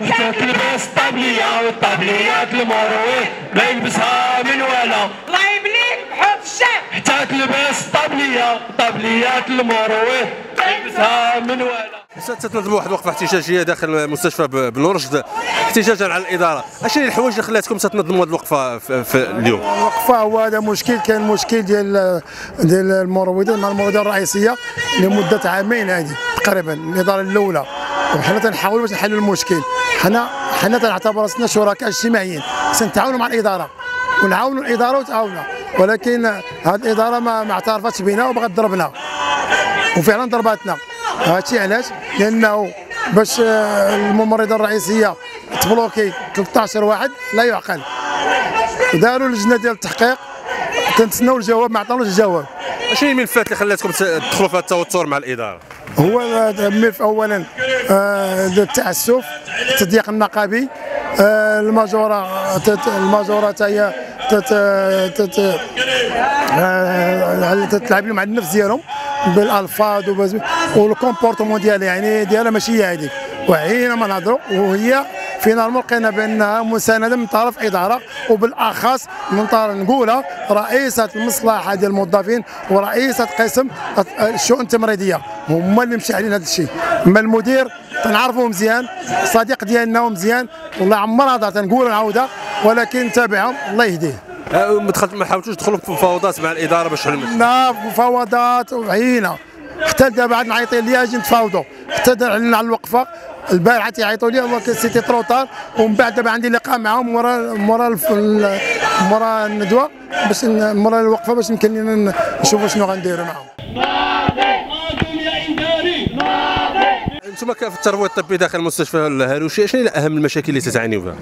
ما تلبس ما يلبسها من حتى تنظموا واحد الوقفه احتجاجيه داخل مستشفى بنورشد احتجاجا على الإدارة. اش هي الحوايج اللي خلاتكم تنظموا هذه الوقفه في اليوم؟ الوقفة هو هذا مشكل كان مشكل ديال ديال المروضين مع المروضة الرئيسية لمدة عامين هذه. تقريبا الاداره الأولى. وحنا تنحاولوا باش نحلوا المشكل. حنا حنا تنعتبر رأسنا شركاء اجتماعيين. سنتعاونوا مع الإدارة. ونعاونوا الإدارة وتعاوننا ولكن هذه الإدارة ما, ما اعترفتش بنا وبغات تضربنا. وفعلا ضرباتنا. هادشي علاش؟ لأنه باش آه، الممرضة الرئيسية تبلوكي 13 واحد لا يعقل. داروا لجنة ديال التحقيق. تنتسناو الجواب ما عطاوناش الجواب. هي الملفات اللي خلاتكم تدخلوا في هذا التوتر مع الإدارة؟ هو الملف اولا آه، التعسف التضييق النقابي الماجوره الماجوره هي تت تت تتلعب لهم على النفس ديالهم بالألفاظ وال comportement ديالها يعني ديالها ماشي هي هذيك وعينا ما نهضروا وهي finalement لقينا بانها مساندة من طرف إدارة وبالأخص من طرف نقولها رئيسة المصلحة ديال الموظفين ورئيسة قسم الشؤون التمريضية. هما اللي مشعلين هذا الشيء. أما المدير تنعرفوه مزيان صديق ديالنا ومزيان والله عمرها هضرت نقول نعاودها ولكن نتابعهم. الله يهديه. آه، ما دخلت ما حاولتوش تدخلوا في مفاوضات مع الإدارة باش المشكل لا مفاوضات وعينا حتى دابا عاد نعيطي ليا أجي نتفاوضوا. حتى على الوقفة. البارحة تيعيطوا لي c'était trop tard ومن بعد دابا عندي لقاء معاهم مورا مورا مورا الندوة باش مورا الوقفة باش يمكن لنا نشوفوا شنو غنديروا معاهم. أنتم في الترويض الطبي داخل مستشفى الهروشي شنو اهم المشاكل اللي تتعانيوا بها؟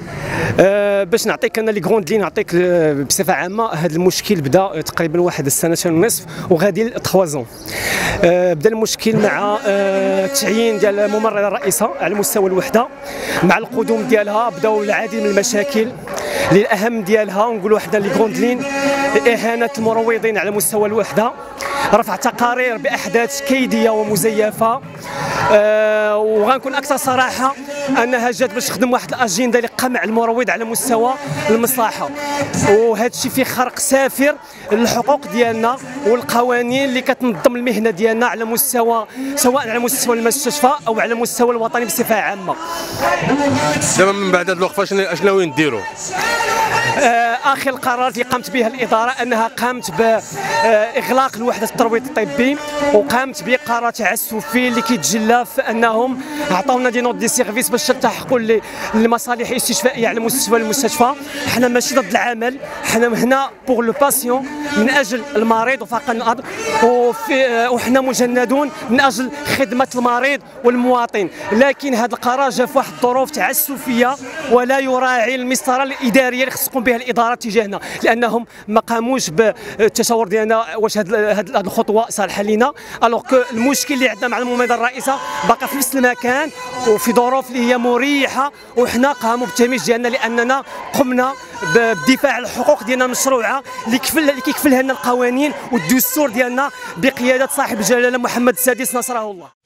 آه، باش نعطيك أنا les grandes lignes نعطيك آه، بصفة عامة هذا المشكل بدا تقريبا واحد السنتين ونصف وغادي ل 3 زون آه، بدا المشكل مع آه، التعيين ديال ممرضه الرئيسة على مستوى الوحدة مع القدوم ديالها بداو العديد من المشاكل. اللي الاهم ديالها نقولوا حنا لي كروند لين إهانة المروضين على مستوى الوحدة. رفع تقارير بأحداث كيدية ومزيفة. وغنكون أكثر صراحة أنها جات باش تخدم واحد الأجندة اللي قمع المروض على مستوى المصلحة وهذا الشيء فيه خرق سافر للحقوق ديالنا والقوانين اللي كتنظم المهنة ديالنا على مستوى سواء على مستوى المستشفى أو على المستوى الوطني بصفة عامة دابا من بعد هذه الوقفة شنو اش ناويين ديروا؟ آه، آخر القرارات اللي قامت بها الإدارة أنها قامت بإغلاق الوحدة الترويض الطبي وقامت بقرار تعسفي اللي كيتجلى في أنهم عطاونا des notes de service باش تلتحقوا للمصالح الاستشفائيه على مستوى المستشفى. حنا ماشي ضد العمل حنا هنا pour le patient من أجل المريض وفقط الأرض وفي وحنا مجندون من أجل خدمة المريض والمواطن. لكن هذا القرار جاء في واحد الظروف تعسفيه ولا يراعي المسطرة الإدارية اللي خص تقوم بها الإدارة تجاهنا لأنهم ما قاموش بالتصور ديالنا واش هذه الخطوة صالحة لنا alors المشكل اللي عندنا مع الممرضه الرئيسة باقي في نفس المكان وفي ظروف اللي هي مريحة وحنا قاموا بالتمييز ديالنا لأننا قمنا بالدفاع عن الحقوق ديالنا المشروعه اللي كفل اللي كيكفلها لنا القوانين والدستور ديالنا بقيادة صاحب الجلاله محمد السادس نصره الله.